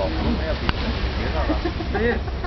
哦，没有别的，别的了。